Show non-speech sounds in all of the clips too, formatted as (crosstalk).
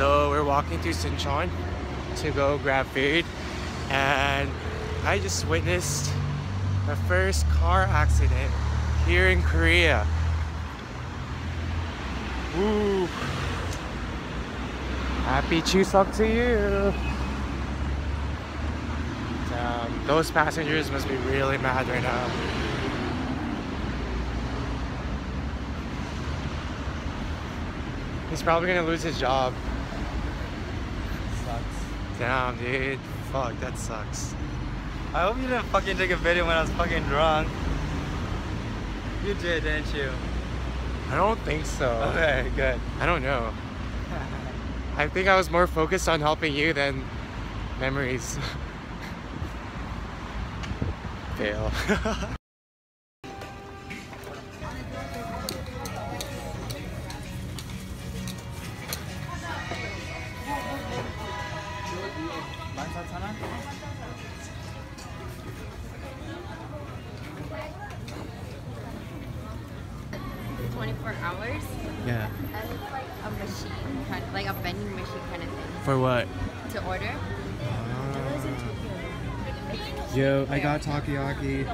So we're walking to Sinchon to go grab food and I just witnessed the first car accident here in Korea. Woo! Happy Chuseok to you! Damn, those passengers must be really mad right now. He's probably gonna lose his job. Damn, dude. Fuck, that sucks. I hope you didn't fucking take a video when I was fucking drunk. You did, didn't you? I don't think so. Okay, good. I don't know. (laughs) I think I was more focused on helping you than memories. (laughs) Fail. (laughs) Twenty-four hours, yeah. and it's like a machine, kind of, like a vending machine kind of thing For what? to order. Uh, yo, I got takoyaki.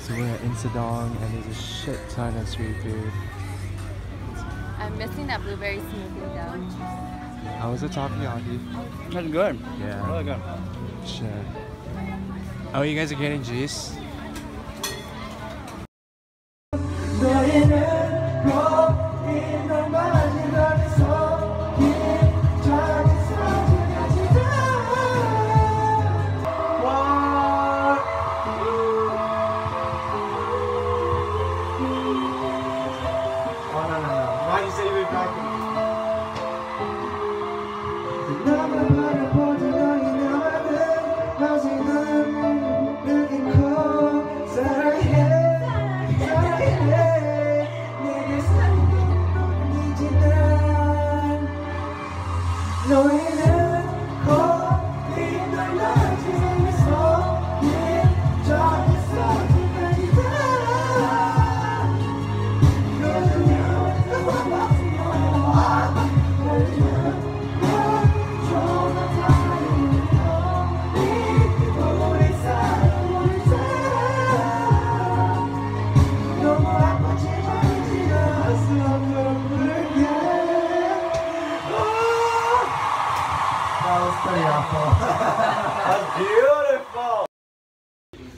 So we're at Insadong and there's a shit ton of street food. I'm missing that blueberry smoothie though. How was the takoyaki? That's good. Yeah. Really good. Shit. Oh, you guys are getting juice?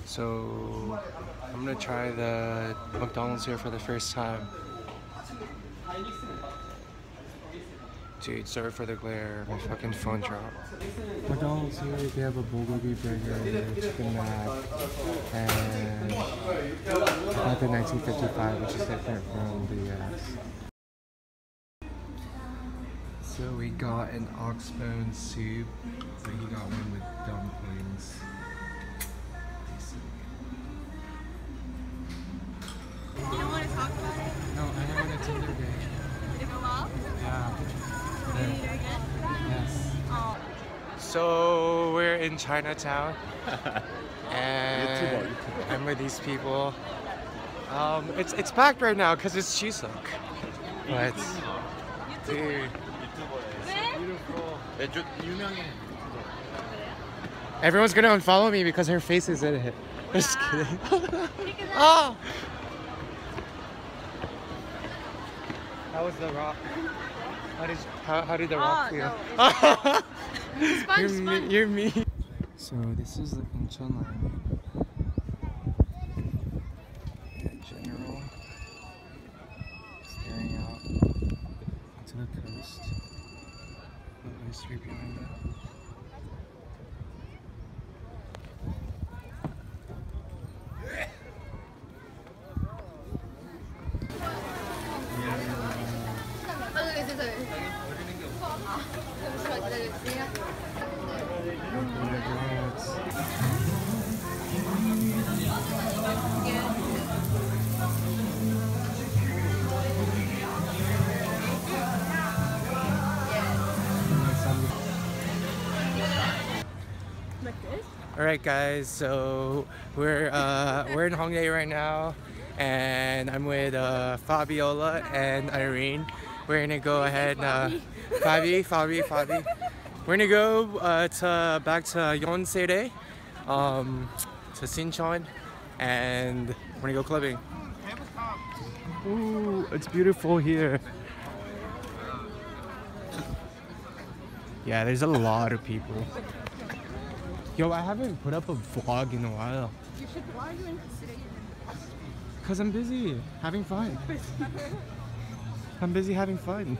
So I'm gonna try the McDonald's here for the first time. Dude, sorry for the glare. My fucking phone dropped. McDonald's here, they have a bulgogi burger, chicken mac, and the 1955, which is different from the US. So we got an oxbone soup, but he got one with dumplings. So we're in Chinatown, (laughs) and I'm with these people. Um, it's it's packed right now because it's Chuseok. But dude, 왜? everyone's gonna unfollow me because her face is in it. (laughs) Just kidding. (laughs) oh. How was the rock? How did how, how did the rock Oh, feel? no, Sponge, you're, me, you're me. So this is the Incheon line. In general, staring out to the coast. The nice street behind it. All right, guys. So we're uh, we're in Hongdae right now, and I'm with uh, Fabiola and Irene, we're gonna go ahead. Uh, Fabi, Fabi, Fabi. We're gonna go uh, to back to Yonsei, um, to Sinchon, and we're gonna go clubbing. Ooh, it's beautiful here. Yeah, there's a lot of people. Yo, I haven't put up a vlog in a while. You should. Why are you in Cause I'm busy having fun. (laughs) I'm busy having fun.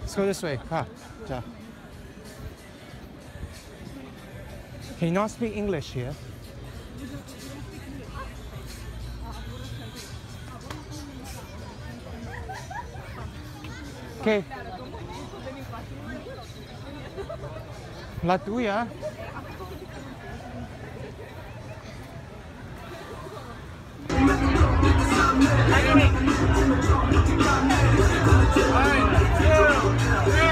Let's go this way. Ha. Ja. Can you not speak English here? Ok. La tuya. One, two, three.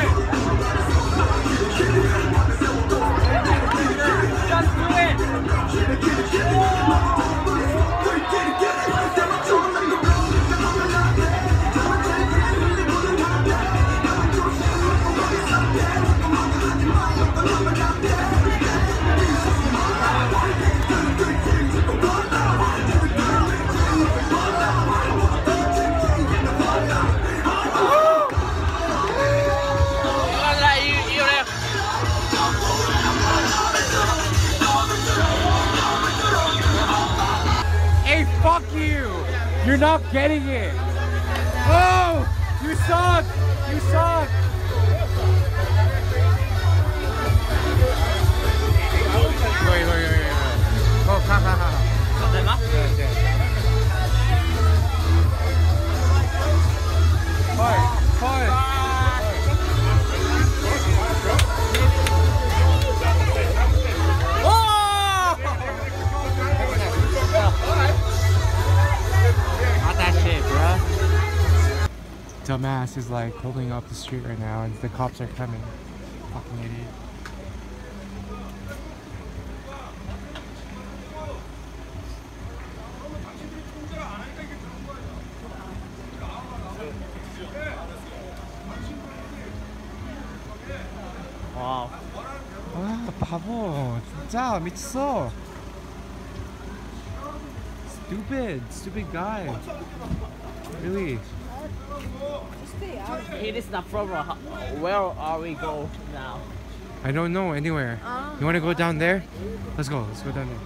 You're not getting it! Oh! You suck! You suck! Dumbass is like pulling up the street right now and the cops are coming. Fucking idiot. Wow. 아 바보 진짜 미쳤어 Stupid stupid guy Really It is not problem. Where are we go now? I don't know anywhere You wanna go down there? Let's go let's go down there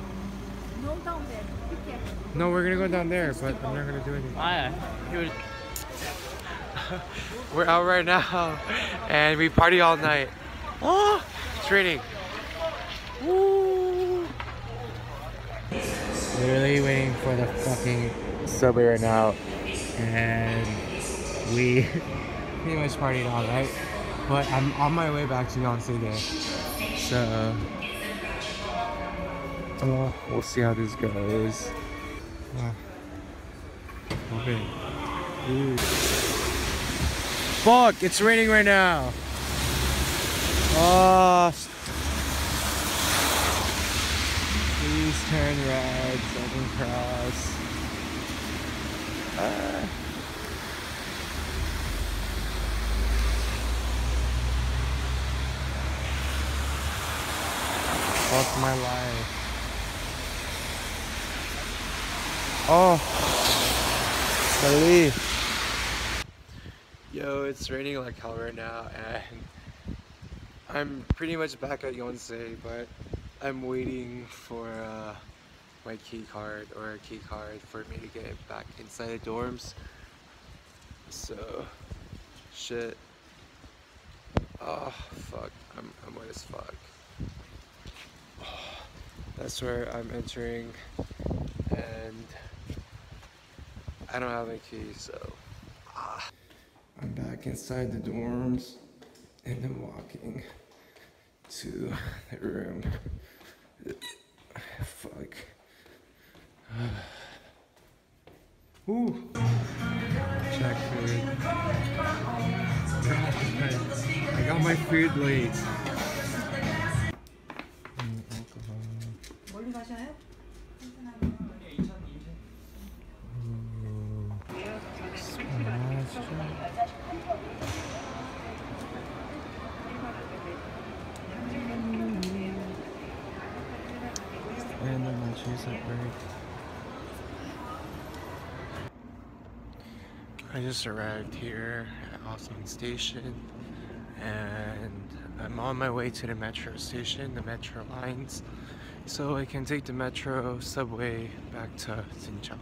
No down there. Be careful. No we're gonna go down there but I'm not gonna do anything Ah, here. (laughs) We're out right now and we party all night Oh (gasps) it's raining Woo. Literally waiting for the fucking subway right now and we (laughs) (laughs) pretty much partied all night but I'm on my way back to Yonsei Day so uh, we'll see how this goes uh, okay. Ooh. Fuck, it's raining right now. Oh. Please turn red so I can cross. Ah. Fuck my life. Oh. Believe. Yo, it's raining like hell right now, and I'm pretty much back at Yonsei, but I'm waiting for uh, my key card or a key card for me to get back inside the dorms. So, shit. Oh, fuck. I'm, I'm wet as fuck. (sighs) That's where I'm entering, and I don't have my keys, so. (sighs) I'm back inside the dorms and I'm walking to the room. (sighs) Fuck. Ooh. Check food. I got my food late. I just arrived here at Asan Station and I'm on my way to the metro station, the metro lines so I can take the metro subway back to Sinchang.